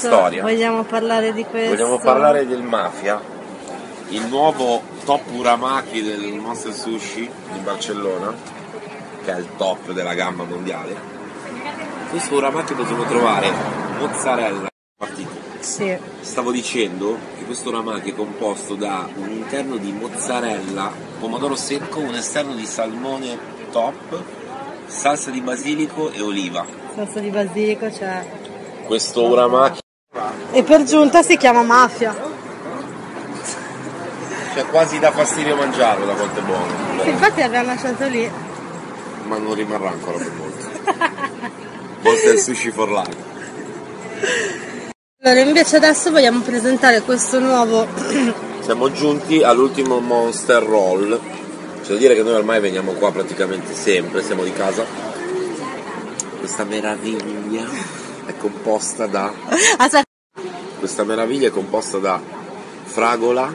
storia. Vogliamo parlare di questo? Vogliamo parlare del Mafia, il nuovo top Uramaki del Monster Sushi di Barcellona, che è il top della gamma mondiale. Su Uramaki possiamo trovare mozzarella, sì. Stavo dicendo che questo uramaki è composto da un interno di mozzarella, pomodoro secco, un esterno di salmone top, salsa di basilico e oliva. Salsa di basilico c'è. Questo uramaki E per giunta si chiama mafia. cioè quasi da fastidio mangiarlo da quanto è buono. Sì, infatti l'abbiamo lasciato lì. Ma non rimarrà ancora per molto. Monster Sushi for life. Allora invece adesso vogliamo presentare questo nuovo Siamo giunti all'ultimo Monster Roll. C'è da dire che noi ormai veniamo qua praticamente sempre, siamo di casa. Questa meraviglia è composta da. Aspetta, Questa meraviglia è composta da fragola,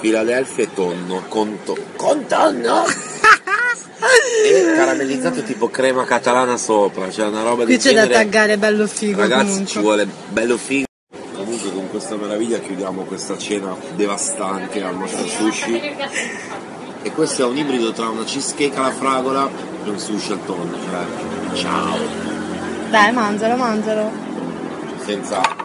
Filadelfia e tonno. Con, to- con tonno! e caramellizzato tipo crema catalana sopra, cioè una roba qui del c'è da genere. taggare bello figo Ragazzi comunque. ci vuole bello figo. Con questa meraviglia chiudiamo questa cena devastante al nostro sushi. E questo è un ibrido tra una cheesecake alla fragola e un sushi al tonno, cioè ciao! Dai, mangialo, mangialo. Senza